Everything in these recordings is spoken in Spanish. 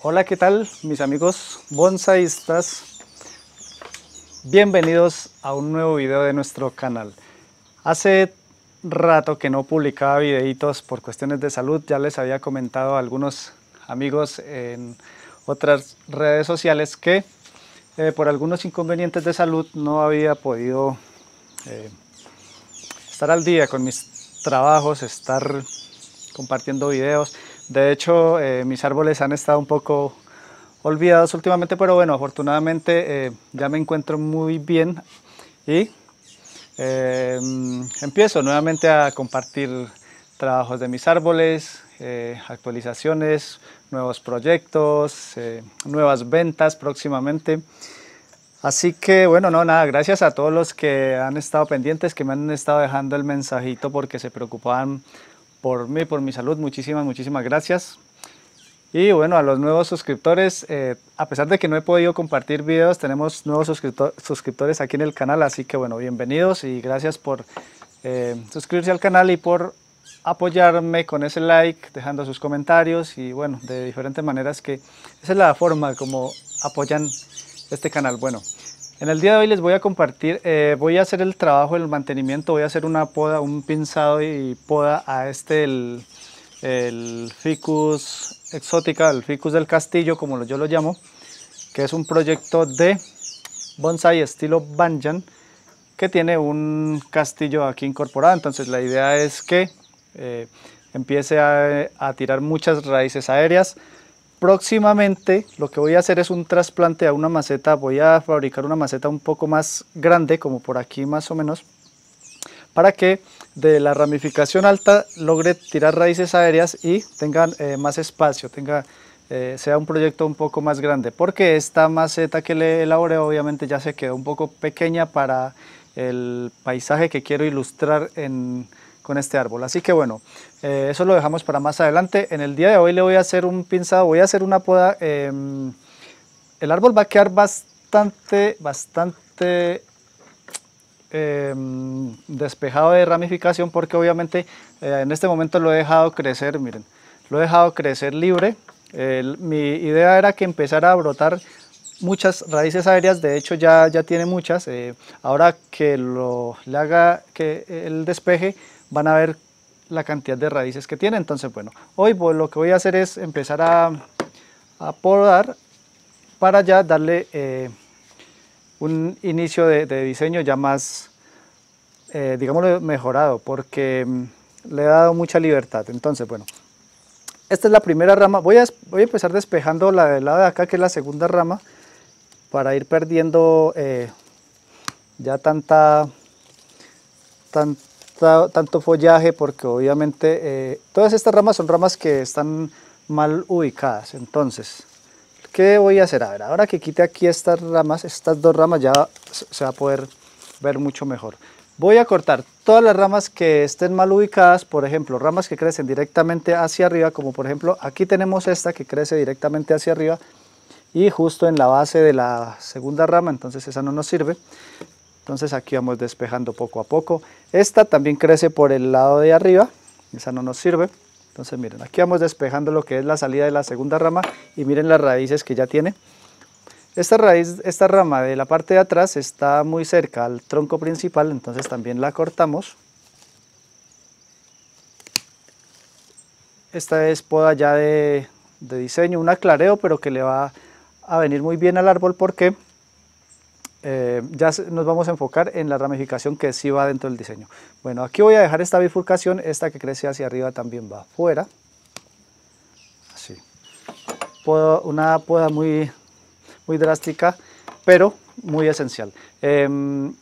Hola, ¿qué tal mis amigos bonsaístas? Bienvenidos a un nuevo video de nuestro canal. Hace rato que no publicaba videitos por cuestiones de salud, ya les había comentado a algunos amigos en otras redes sociales que eh, por algunos inconvenientes de salud no había podido eh, estar al día con mis trabajos, estar compartiendo videos. De hecho, eh, mis árboles han estado un poco olvidados últimamente, pero bueno, afortunadamente ya me encuentro muy bien y empiezo nuevamente a compartir trabajos de mis árboles, actualizaciones, nuevos proyectos, eh, nuevas ventas próximamente. Así que bueno, no, nada, gracias a todos los que han estado pendientes, que me han estado dejando el mensajito porque se preocupaban por mí, por mi salud. Muchísimas, muchísimas gracias. Y bueno, a los nuevos suscriptores, eh, a pesar de que no he podido compartir videos, tenemos nuevos suscriptores aquí en el canal, así que bueno, bienvenidos y gracias por eh, suscribirse al canal y por apoyarme con ese like, dejando sus comentarios y bueno, de diferentes maneras que esa es la forma como apoyan este canal. Bueno, en el día de hoy les voy a compartir, eh, voy a hacer el trabajo, el mantenimiento, voy a hacer una poda, un pinzado y poda a este, el, el ficus exótica, el ficus del castillo, como yo lo llamo, que es un proyecto de bonsai estilo Banyan, que tiene un castillo aquí incorporado, entonces la idea es que eh, empiece a, tirar muchas raíces aéreas. Próximamente lo que voy a hacer es un trasplante a una maceta, voy a fabricar una maceta un poco más grande, como por aquí más o menos, para que de la ramificación alta logre tirar raíces aéreas y tenga eh, más espacio, tenga, eh, sea un proyecto un poco más grande, porque esta maceta que le elaboré obviamente ya se quedó un poco pequeña para el paisaje que quiero ilustrar en, con este árbol. Así que bueno, eh, eso lo dejamos para más adelante. En el día de hoy le voy a hacer un pinzado, voy a hacer una poda. Em, el árbol va a quedar bastante, bastante em, despejado de ramificación porque obviamente eh, en este momento lo he dejado crecer, miren, lo he dejado crecer libre. mi idea era que empezara a brotar muchas raíces aéreas, de hecho ya, ya tiene muchas, eh, ahora que lo, le haga que el despeje van a ver la cantidad de raíces que tiene. Entonces, bueno, hoy lo que voy a hacer es empezar a, a podar para ya darle eh, un inicio de, diseño ya más, eh, digámoslo, mejorado, porque mm, le he dado mucha libertad. Entonces, bueno, esta es la primera rama. Voy a, voy a empezar despejando la del lado de acá, que es la segunda rama, para ir perdiendo eh, ya tanta, tanto follaje porque obviamente eh, todas estas ramas son ramas que están mal ubicadas. Entonces, ¿qué voy a hacer? A ver, ahora que quite aquí estas ramas, estas dos ramas ya se va a poder ver mucho mejor. Voy a cortar todas las ramas que estén mal ubicadas, por ejemplo, ramas que crecen directamente hacia arriba, como por ejemplo aquí tenemos esta que crece directamente hacia arriba y justo en la base de la segunda rama, entonces esa no nos sirve. Entonces aquí vamos despejando poco a poco. Esta también crece por el lado de arriba, esa no nos sirve. Entonces miren, aquí vamos despejando lo que es la salida de la segunda rama y miren las raíces que ya tiene. Esta raíz, esta rama de la parte de atrás está muy cerca al tronco principal, entonces también la cortamos. Esta es poda ya de, de diseño, un aclareo, pero que le va a venir muy bien al árbol porque eh, ya nos vamos a enfocar en la ramificación que sí va dentro del diseño. Bueno, aquí voy a dejar esta bifurcación, esta que crece hacia arriba también va afuera. Así. una poda muy, muy drástica, pero muy esencial. Em,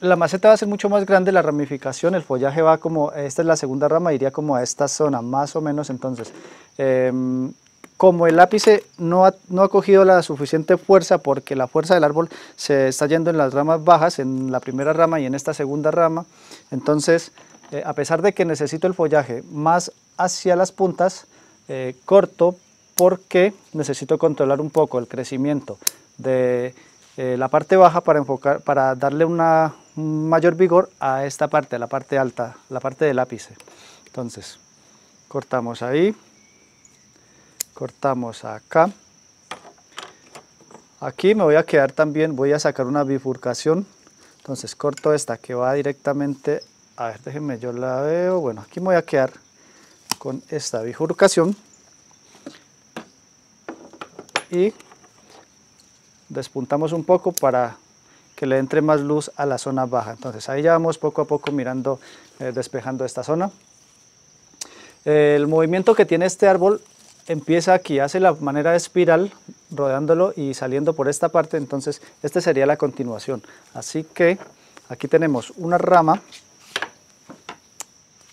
la maceta va a ser mucho más grande, la ramificación, el follaje va como, esta es la segunda rama, iría como a esta zona, más o menos, entonces, em, como el ápice no ha, no ha, cogido la suficiente fuerza porque la fuerza del árbol se está yendo en las ramas bajas, en la primera rama y en esta segunda rama, entonces eh, a pesar de que necesito el follaje más hacia las puntas, eh, corto porque necesito controlar un poco el crecimiento de eh, la parte baja para, enfocar, para darle una, un mayor vigor a esta parte, a la parte alta, la parte del ápice. Entonces, cortamos ahí cortamos acá. Aquí me voy a quedar también, voy a sacar una bifurcación, entonces corto esta que va directamente, a ver, déjenme, yo la veo, bueno, aquí me voy a quedar con esta bifurcación y despuntamos un poco para que le entre más luz a la zona baja. Entonces ahí ya vamos poco a poco mirando, eh, despejando esta zona. El movimiento que tiene este árbol empieza aquí, hace la manera de espiral, rodeándolo y saliendo por esta parte, entonces esta sería la continuación. Así que aquí tenemos una rama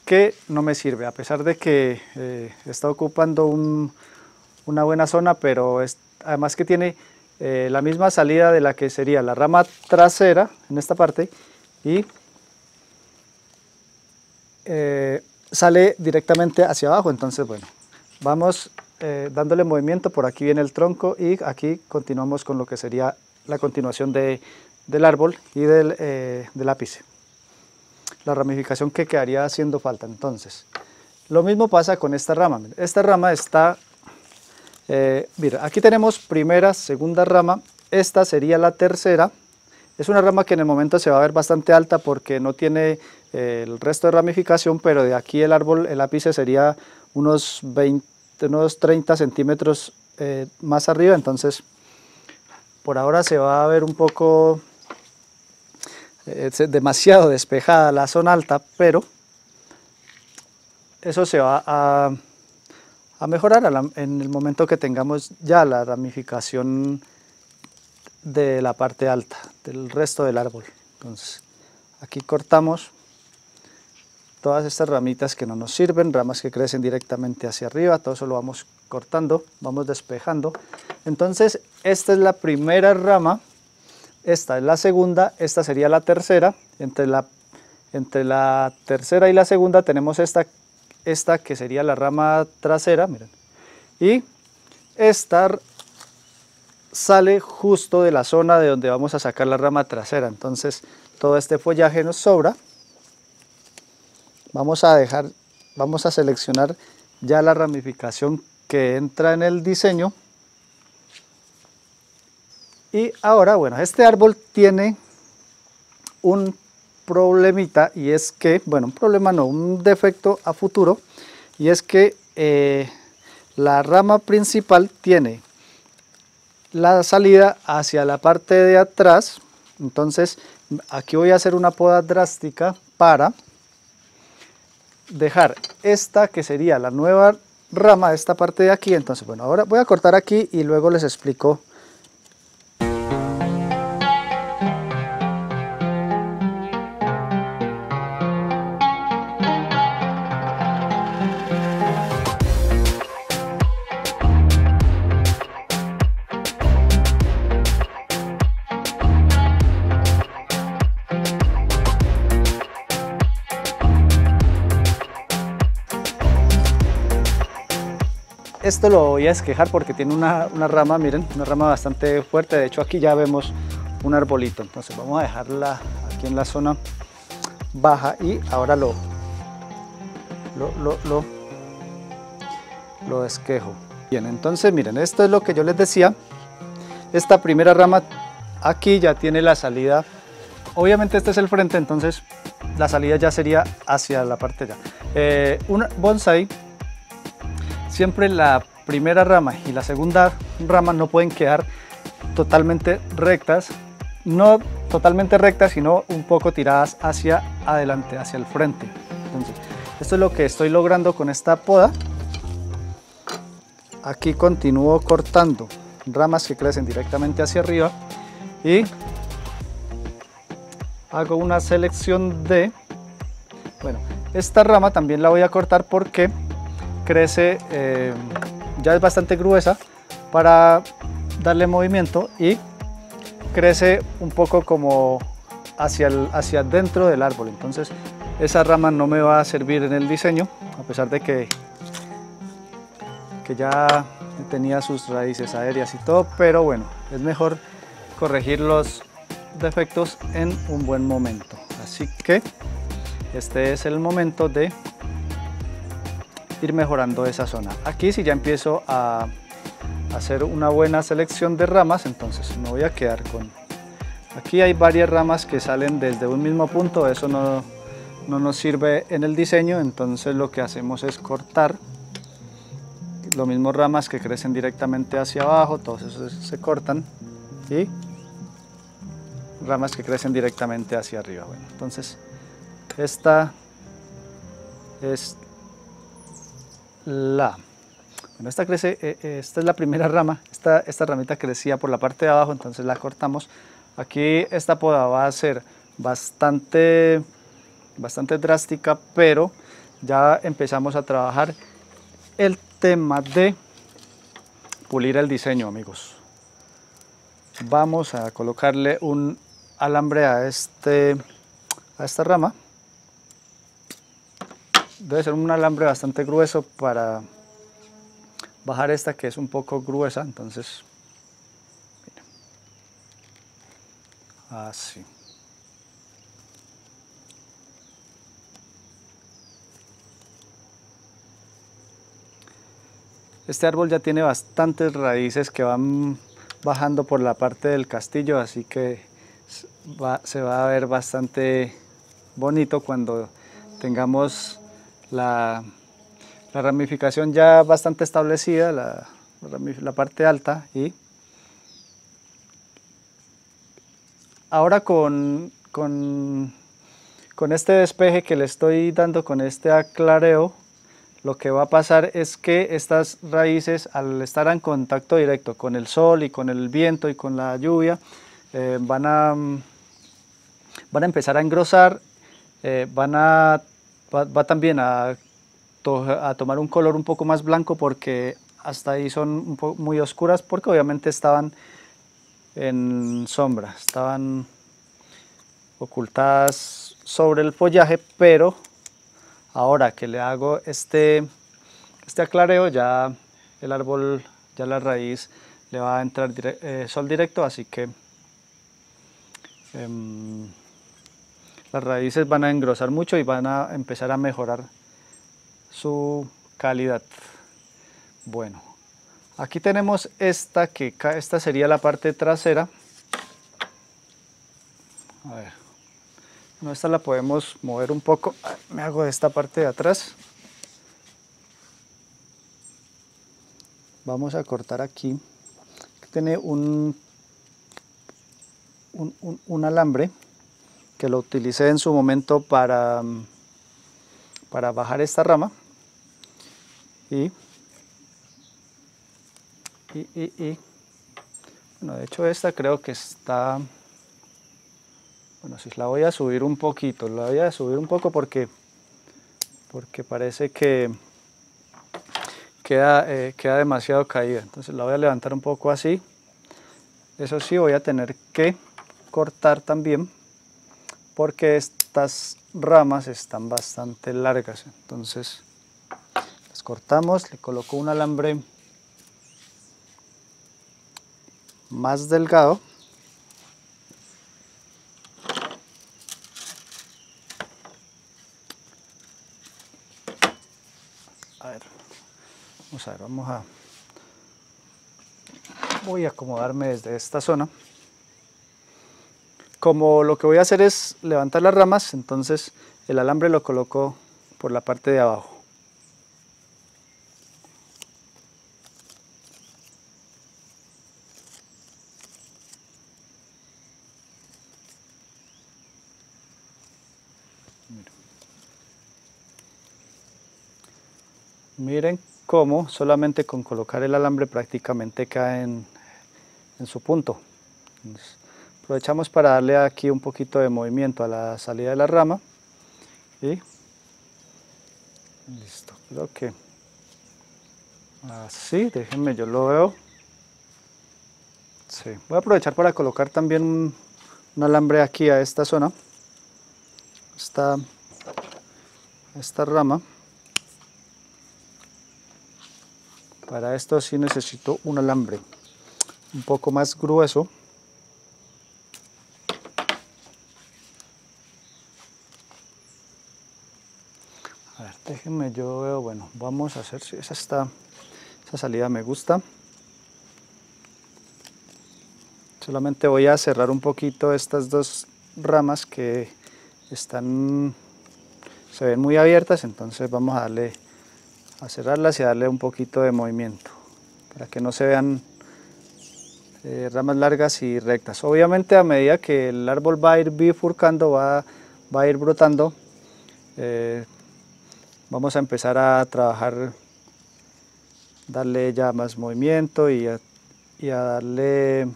que no me sirve, a pesar de que eh, está ocupando una buena zona, pero además que tiene eh, la misma salida de la que sería la rama trasera en esta parte y eh, sale directamente hacia abajo. Entonces, bueno, vamos eh, dándole movimiento, por aquí viene el tronco y aquí continuamos con lo que sería la continuación de, del árbol y del, del ápice. La ramificación que quedaría haciendo falta. Entonces, lo mismo pasa con esta rama. Esta rama está eh, mira, aquí tenemos primera, segunda rama, esta sería la tercera. Es una rama que en el momento se va a ver bastante alta porque no tiene eh, el resto de ramificación, pero de aquí el árbol, el ápice sería unos, 20, unos 30 centímetros eh, más arriba, entonces por ahora se va a ver un poco demasiado despejada la zona alta, pero eso se va a mejorar en el momento que tengamos ya la ramificación de la parte alta, del resto del árbol. Entonces, aquí cortamos todas estas ramitas que no nos sirven, ramas que crecen directamente hacia arriba, todo eso lo vamos cortando, vamos despejando. Entonces, esta es la primera rama, esta es la segunda, esta sería la tercera, entre la, entre la tercera y la segunda tenemos esta esta que sería la rama trasera, miren, y esta sale justo de la zona de donde vamos a sacar la rama trasera, entonces todo este follaje nos sobra, vamos a dejar, vamos a seleccionar ya la ramificación que entra en el diseño, y ahora, bueno, este árbol tiene un problemita y es que, bueno, un problema no, un defecto a futuro y es que eh, la rama principal tiene la salida hacia la parte de atrás, entonces aquí voy a hacer una poda drástica para dejar esta que sería la nueva rama de esta parte de aquí, entonces bueno, ahora voy a cortar aquí y luego les explico Esto lo voy a esquejar porque tiene una, rama, miren, una rama bastante fuerte. De hecho, aquí ya vemos un arbolito. Entonces vamos a dejarla aquí en la zona baja y ahora lo, lo, lo, lo, esquejo. Bien, entonces miren, esto es lo que yo les decía. Esta primera rama aquí ya tiene la salida. Obviamente este es el frente, entonces la salida ya sería hacia la parte de allá. Eh, un bonsai siempre la primera rama y la segunda rama no pueden quedar totalmente rectas, no totalmente rectas, sino un poco tiradas hacia adelante, hacia el frente. Entonces, esto es lo que estoy logrando con esta poda. Aquí continúo cortando ramas que crecen directamente hacia arriba y hago una selección de, bueno, esta rama también la voy a cortar porque crece, eh, ya es bastante gruesa para darle movimiento y crece un poco como hacia, el, hacia dentro del árbol. Entonces esa rama no me va a servir en el diseño, a pesar de que, que ya tenía sus raíces aéreas y todo, pero bueno, es mejor corregir los defectos en un buen momento. Así que este es el momento de ir mejorando esa zona. Aquí si ya empiezo a hacer una buena selección de ramas, entonces me voy a quedar con... Aquí hay varias ramas que salen desde un mismo punto, eso no, no nos sirve en el diseño, entonces lo que hacemos es cortar lo mismo ramas que crecen directamente hacia abajo, todos esos se cortan y ramas que crecen directamente hacia arriba. Bueno, entonces esta es la bueno, esta, crece, eh, eh, esta es la primera rama, esta, esta ramita crecía por la parte de abajo, entonces la cortamos. Aquí esta poda va a ser bastante, bastante drástica, pero ya empezamos a trabajar el tema de pulir el diseño, amigos. Vamos a colocarle un alambre a, este, a esta rama. Debe ser un alambre bastante grueso para bajar esta que es un poco gruesa, entonces así. Este árbol ya tiene bastantes raíces que van bajando por la parte del castillo, así que se va a ver bastante bonito cuando tengamos la, ramificación ya bastante establecida, la, la parte alta y ahora con, con, con, este despeje que le estoy dando con este aclareo lo que va a pasar es que estas raíces al estar en contacto directo con el sol y con el viento y con la lluvia eh, van, a, van a empezar a engrosar, eh, van a, va, también a, tomar un color un poco más blanco porque hasta ahí son muy oscuras porque obviamente estaban en sombra, estaban ocultadas sobre el follaje, pero Ahora que le hago este, este aclareo, ya el árbol, ya la raíz le va a entrar eh, sol directo, así que em, las raíces van a engrosar mucho y van a empezar a mejorar su calidad. Bueno, aquí tenemos esta que esta sería la parte trasera. A ver. No, esta la podemos mover un poco. Me hago de esta parte de atrás. Vamos a cortar aquí. Tiene un, un, alambre que lo utilicé en su momento para, para bajar esta rama. Y, y, y, y, bueno, de hecho esta creo que está bueno, si la voy a subir un poquito, la voy a subir un poco porque, porque parece que queda, eh, queda demasiado caída. Entonces la voy a levantar un poco así. Eso sí, voy a tener que cortar también porque estas ramas están bastante largas. Entonces las cortamos, le coloco un alambre más delgado Vamos a ver, vamos a... Voy a acomodarme desde esta zona. Como lo que voy a hacer es levantar las ramas, entonces el alambre lo coloco por la parte de abajo. Miren cómo solamente con colocar el alambre prácticamente cae en, su punto. Aprovechamos para darle aquí un poquito de movimiento a la salida de la rama y listo, creo que así, déjenme, yo lo veo. Sí. Voy a aprovechar para colocar también un, un alambre aquí a esta zona, esta, esta rama. Para esto sí necesito un alambre un poco más grueso. A ver, déjenme, yo veo, bueno, vamos a hacer, si esa está, esa salida me gusta. Solamente voy a cerrar un poquito estas dos ramas que están, se ven muy abiertas, entonces vamos a darle a cerrarlas y darle un poquito de movimiento para que no se vean eh, ramas largas y rectas. Obviamente a medida que el árbol va a ir bifurcando, va, va a ir brotando, eh, vamos a empezar a trabajar, darle ya más movimiento y a, y a darle,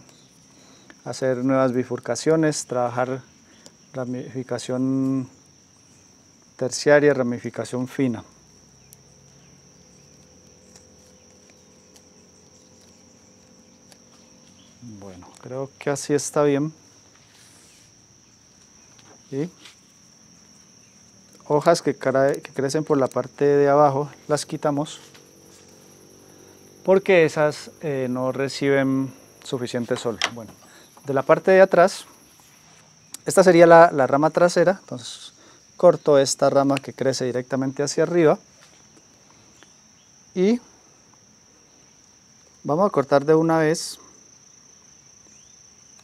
hacer nuevas bifurcaciones, trabajar ramificación terciaria, ramificación fina. Bueno, creo que así está bien. Hojas que, crecen por la parte de abajo las quitamos porque esas eh, no reciben suficiente sol. Bueno, de la parte de atrás, esta sería la, la rama trasera, entonces corto esta rama que crece directamente hacia arriba y vamos a cortar de una vez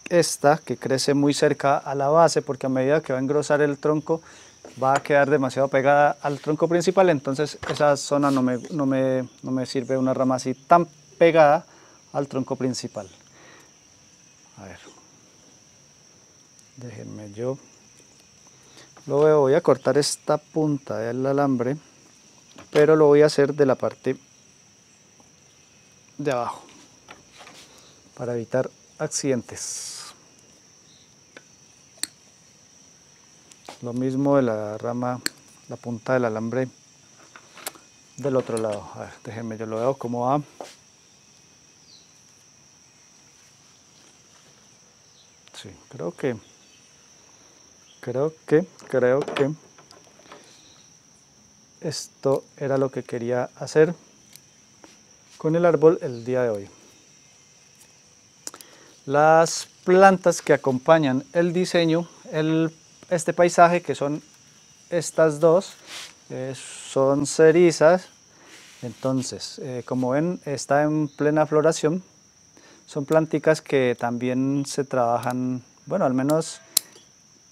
esta que crece muy cerca a la base porque a medida que va a engrosar el tronco va a quedar demasiado pegada al tronco principal, entonces esa zona no me, no me, no me sirve una rama así tan pegada al tronco principal. A ver, déjenme yo, lo voy a cortar esta punta del alambre, pero lo voy a hacer de la parte de abajo para evitar accidentes. Lo mismo de la rama, la punta del alambre del otro lado. A ver, déjenme, yo lo veo cómo va. Sí, creo que, creo que, creo que esto era lo que quería hacer con el árbol el día de hoy. Las plantas que acompañan el diseño, el este paisaje que son estas dos, eh, son cerizas, entonces eh, como ven está en plena floración, son planticas que también se trabajan, bueno al menos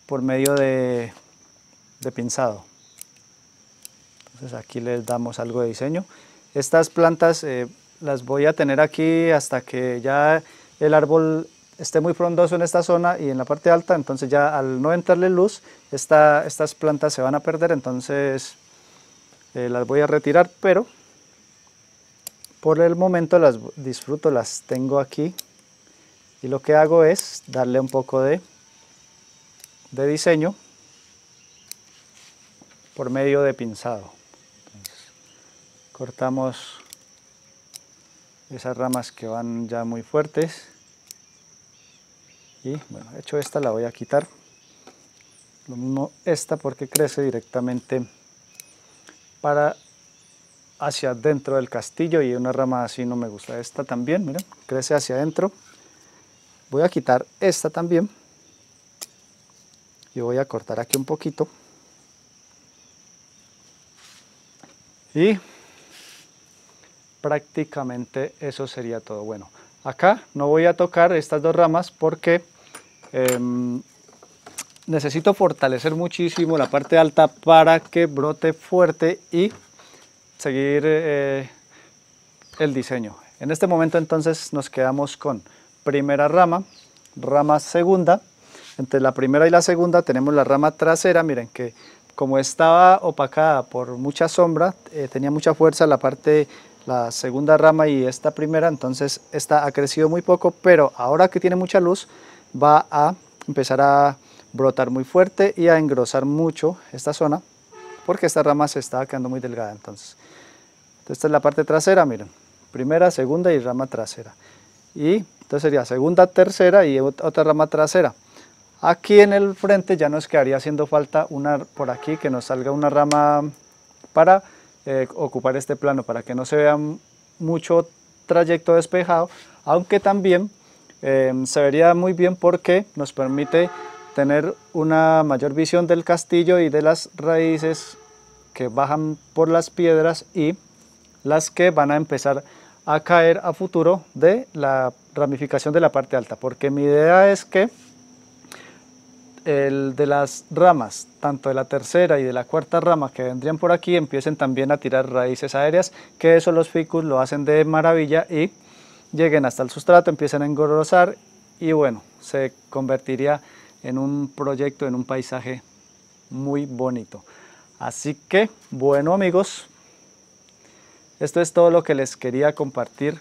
por medio de, de pinzado. Entonces aquí les damos algo de diseño. Estas plantas eh, las voy a tener aquí hasta que ya el árbol esté muy frondoso en esta zona y en la parte alta, entonces ya al no entrarle luz, estas plantas se van a perder, entonces eh, las voy a retirar, pero por el momento las disfruto, las tengo aquí y lo que hago es darle un poco de, de diseño por medio de pinzado. cortamos esas ramas que van ya muy fuertes y hecho esta la voy a quitar. Lo mismo esta porque crece directamente para hacia adentro del castillo y una rama así no me gusta. Esta también, miren, crece hacia adentro. Voy a quitar esta también y voy a cortar aquí un poquito. Y prácticamente eso sería todo. Bueno, acá no voy a tocar estas dos ramas porque Em, necesito fortalecer muchísimo la parte alta para que brote fuerte y seguir eh, el diseño. En este momento entonces nos quedamos con primera rama, rama segunda. Entre la primera y la segunda tenemos la rama trasera, miren que como estaba opacada por mucha sombra, eh, tenía mucha fuerza la parte, la segunda rama y esta primera, entonces esta ha crecido muy poco, pero ahora que tiene mucha luz, va a empezar a brotar muy fuerte y a engrosar mucho esta zona porque esta rama se está quedando muy delgada entonces. Esta es la parte trasera, miren, primera, segunda y rama trasera. Y entonces sería segunda, tercera y otra rama trasera. Aquí en el frente ya nos quedaría haciendo falta una por aquí que nos salga una rama para eh, ocupar este plano, para que no se vea mucho trayecto despejado, aunque también Em, se vería muy bien porque nos permite tener una mayor visión del castillo y de las raíces que bajan por las piedras y las que van a empezar a caer a futuro de la ramificación de la parte alta, porque mi idea es que el de las ramas, tanto de la tercera y de la cuarta rama que vendrían por aquí, empiecen también a tirar raíces aéreas, que eso los ficus lo hacen de maravilla y lleguen hasta el sustrato, empiecen a engrosar y bueno, se convertiría en un proyecto, en un paisaje muy bonito. Así que, bueno amigos, esto es todo lo que les quería compartir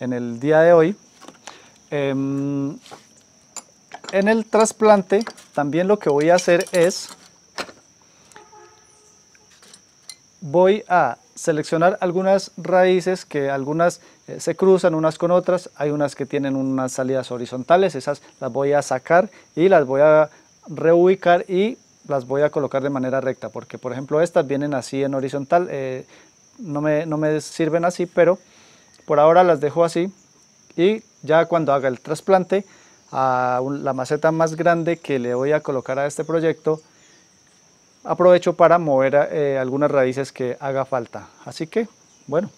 en el día de hoy. Em, en el trasplante también lo que voy a hacer es, voy a seleccionar algunas raíces que algunas eh, se cruzan unas con otras, hay unas que tienen unas salidas horizontales, esas las voy a sacar y las voy a reubicar y las voy a colocar de manera recta, porque por ejemplo estas vienen así en horizontal, eh, no, me, no me sirven así, pero por ahora las dejo así y ya cuando haga el trasplante a la maceta más grande que le voy a colocar a este proyecto, aprovecho para mover eh, algunas raíces que haga falta. Así que, bueno,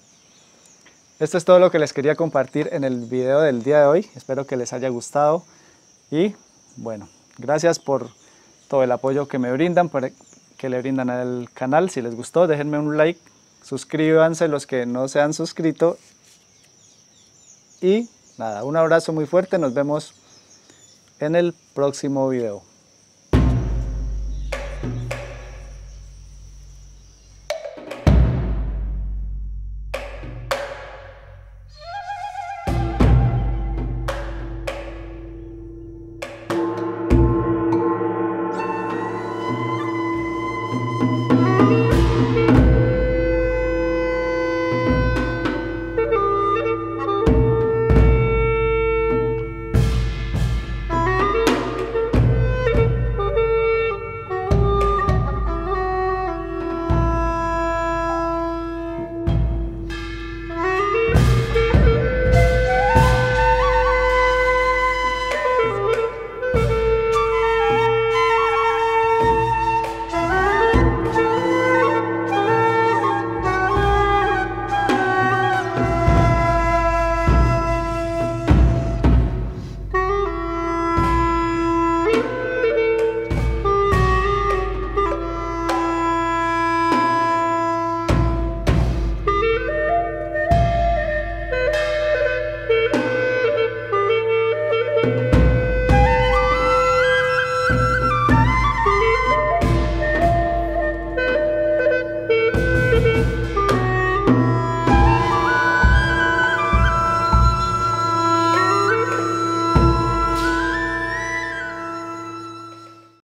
esto es todo lo que les quería compartir en el video del día de hoy. Espero que les haya gustado y, bueno, gracias por todo el apoyo que me brindan, que le brindan al canal. Si les gustó, déjenme un like, suscríbanse los que no se han suscrito y nada, un abrazo muy fuerte, nos vemos en el próximo video.